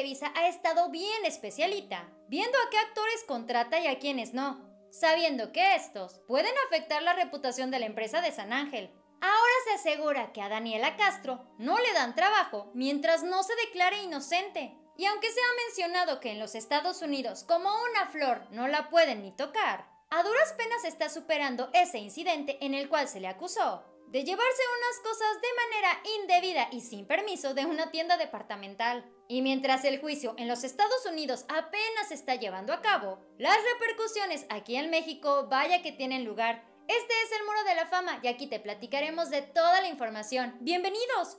Ha estado bien especialita, viendo a qué actores contrata y a quiénes no, sabiendo que estos pueden afectar la reputación de la empresa de San Ángel. Ahora se asegura que a Daniela Castro no le dan trabajo mientras no se declare inocente. Y aunque se ha mencionado que en los Estados Unidos como una flor no la pueden ni tocar, a duras penas está superando ese incidente en el cual se le acusó de llevarse unas cosas de manera indebida y sin permiso de una tienda departamental. Y mientras el juicio en los Estados Unidos apenas se está llevando a cabo, las repercusiones aquí en México vaya que tienen lugar. Este es el Muro de la Fama y aquí te platicaremos de toda la información. ¡Bienvenidos!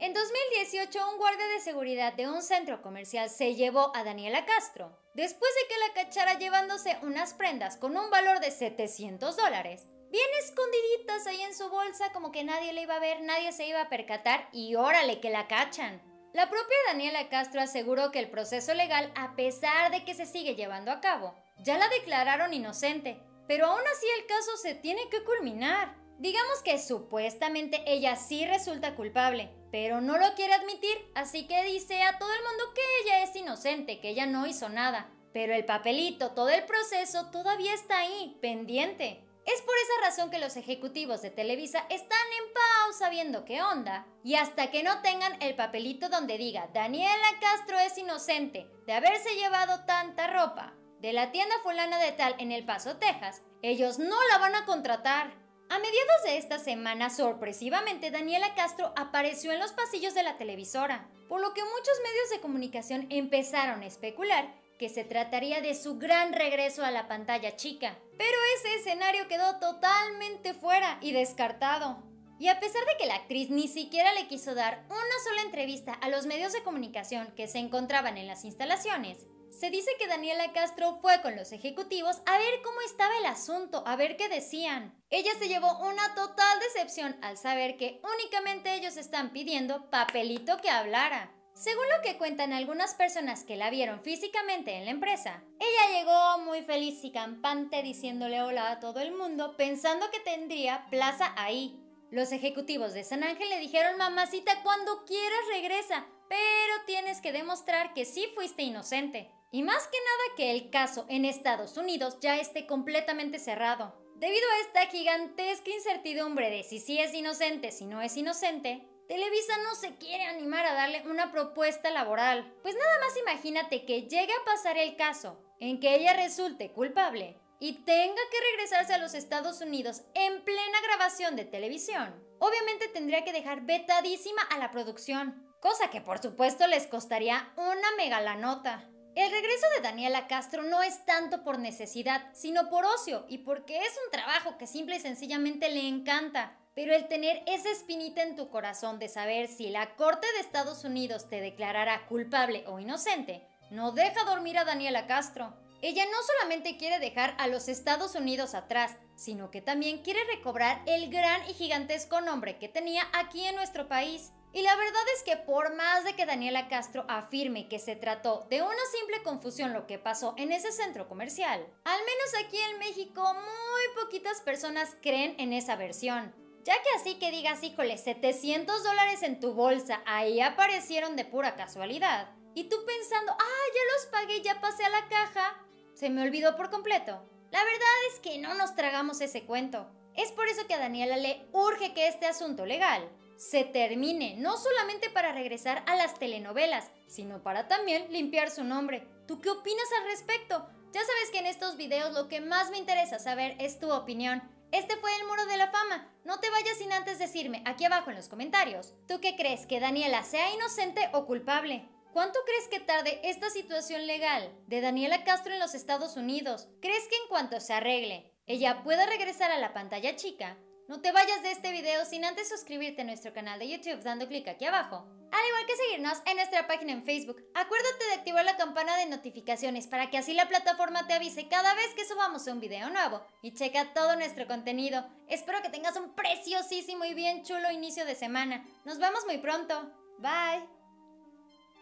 En 2018, un guardia de seguridad de un centro comercial se llevó a Daniela Castro después de que la cachara llevándose unas prendas con un valor de 700 dólares bien escondiditas ahí en su bolsa, como que nadie le iba a ver, nadie se iba a percatar y órale que la cachan. La propia Daniela Castro aseguró que el proceso legal, a pesar de que se sigue llevando a cabo, ya la declararon inocente, pero aún así el caso se tiene que culminar. Digamos que supuestamente ella sí resulta culpable, pero no lo quiere admitir, así que dice a todo el mundo que ella es inocente, que ella no hizo nada. Pero el papelito, todo el proceso todavía está ahí, pendiente. Es por esa razón que los ejecutivos de Televisa están en pausa viendo qué onda. Y hasta que no tengan el papelito donde diga Daniela Castro es inocente de haberse llevado tanta ropa de la tienda fulana de tal en El Paso, Texas, ellos no la van a contratar. A mediados de esta semana, sorpresivamente, Daniela Castro apareció en los pasillos de la televisora, por lo que muchos medios de comunicación empezaron a especular que se trataría de su gran regreso a la pantalla chica. Pero ese escenario quedó totalmente fuera y descartado. Y a pesar de que la actriz ni siquiera le quiso dar una sola entrevista a los medios de comunicación que se encontraban en las instalaciones, se dice que Daniela Castro fue con los ejecutivos a ver cómo estaba el asunto, a ver qué decían. Ella se llevó una total decepción al saber que únicamente ellos están pidiendo papelito que hablara. Según lo que cuentan algunas personas que la vieron físicamente en la empresa, ella llegó muy feliz y campante diciéndole hola a todo el mundo pensando que tendría plaza ahí. Los ejecutivos de San Ángel le dijeron mamacita cuando quieras regresa, pero tienes que demostrar que sí fuiste inocente. Y más que nada que el caso en Estados Unidos ya esté completamente cerrado. Debido a esta gigantesca incertidumbre de si sí es inocente, si no es inocente, Televisa no se quiere animar a darle una propuesta laboral. Pues nada más imagínate que llegue a pasar el caso en que ella resulte culpable y tenga que regresarse a los Estados Unidos en plena grabación de televisión. Obviamente tendría que dejar vetadísima a la producción, cosa que por supuesto les costaría una megalanota. El regreso de Daniela Castro no es tanto por necesidad, sino por ocio y porque es un trabajo que simple y sencillamente le encanta. Pero el tener esa espinita en tu corazón de saber si la Corte de Estados Unidos te declarará culpable o inocente, no deja dormir a Daniela Castro. Ella no solamente quiere dejar a los Estados Unidos atrás, sino que también quiere recobrar el gran y gigantesco nombre que tenía aquí en nuestro país. Y la verdad es que por más de que Daniela Castro afirme que se trató de una simple confusión lo que pasó en ese centro comercial, al menos aquí en México muy poquitas personas creen en esa versión. Ya que así que digas, híjole, 700 dólares en tu bolsa, ahí aparecieron de pura casualidad. Y tú pensando, ah, ya los pagué, ya pasé a la caja, se me olvidó por completo. La verdad es que no nos tragamos ese cuento. Es por eso que a Daniela le urge que este asunto legal se termine, no solamente para regresar a las telenovelas, sino para también limpiar su nombre. ¿Tú qué opinas al respecto? Ya sabes que en estos videos lo que más me interesa saber es tu opinión. Este fue el muro de la fama. No te vayas sin antes decirme aquí abajo en los comentarios. ¿Tú qué crees? ¿Que Daniela sea inocente o culpable? ¿Cuánto crees que tarde esta situación legal de Daniela Castro en los Estados Unidos? ¿Crees que en cuanto se arregle, ella pueda regresar a la pantalla chica? No te vayas de este video sin antes suscribirte a nuestro canal de YouTube dando clic aquí abajo al igual que seguirnos en nuestra página en Facebook. Acuérdate de activar la campana de notificaciones para que así la plataforma te avise cada vez que subamos un video nuevo. Y checa todo nuestro contenido. Espero que tengas un preciosísimo y bien chulo inicio de semana. Nos vemos muy pronto. Bye.